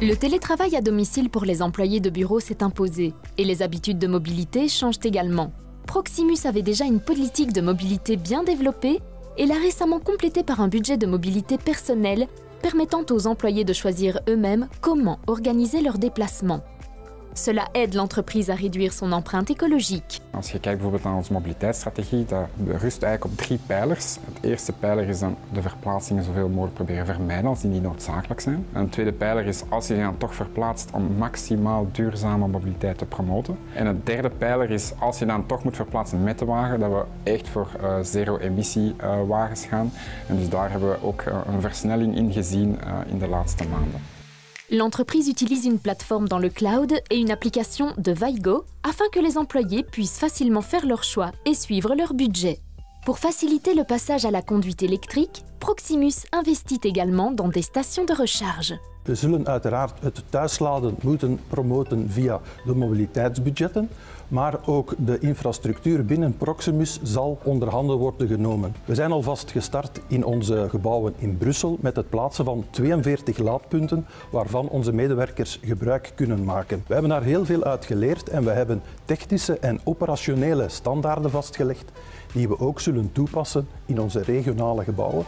Le télétravail à domicile pour les employés de bureau s'est imposé et les habitudes de mobilité changent également. Proximus avait déjà une politique de mobilité bien développée et l'a récemment complétée par un budget de mobilité personnelle permettant aux employés de choisir eux-mêmes comment organiser leurs déplacements. Cela aide l'entreprise à réduire son empreinte écologique. Als je kijkt bijvoorbeeld naar onze mobiliteitsstrategie, dat rust eigenlijk op drie pijlers. Het eerste pijler is de verplaatsingen zoveel mogelijk proberen vermijden als die niet noodzakelijk zijn. En de tweede pijler is als je je dan toch verplaatst om maximaal duurzame mobiliteit te promoten. En het derde pijler is als je dan toch moet verplaatsen met de wagen, dat we echt voor uh, zero-emissie uh, wagens gaan. En dus daar hebben we ook uh, een versnelling in gezien in de laatste maanden. L'entreprise utilise une plateforme dans le cloud et une application de Vigo afin que les employés puissent facilement faire leur choix et suivre leur budget. Pour faciliter le passage à la conduite électrique, Proximus investit également dans des stations de recharge. We zullen uiteraard het thuisladen moeten promoten via de mobiliteitsbudgetten, maar ook de infrastructuur binnen Proximus zal onder handen worden genomen. We zijn alvast gestart in onze gebouwen in Brussel met het plaatsen van 42 laadpunten waarvan onze medewerkers gebruik kunnen maken. We hebben daar heel veel uit geleerd en we hebben technische en operationele standaarden vastgelegd die we ook zullen toepassen in onze regionale gebouwen.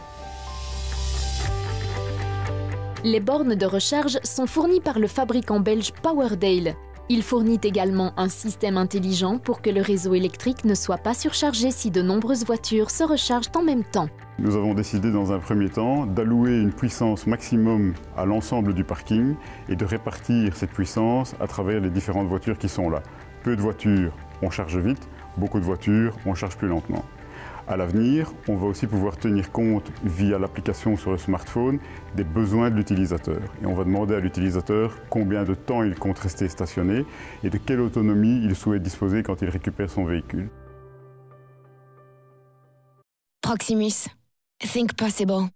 Les bornes de recharge sont fournies par le fabricant belge Powerdale. Il fournit également un système intelligent pour que le réseau électrique ne soit pas surchargé si de nombreuses voitures se rechargent en même temps. Nous avons décidé dans un premier temps d'allouer une puissance maximum à l'ensemble du parking et de répartir cette puissance à travers les différentes voitures qui sont là. Peu de voitures, on charge vite, beaucoup de voitures, on charge plus lentement. À l'avenir, on va aussi pouvoir tenir compte via l'application sur le smartphone des besoins de l'utilisateur. Et on va demander à l'utilisateur combien de temps il compte rester stationné et de quelle autonomie il souhaite disposer quand il récupère son véhicule. Proximus. Think possible.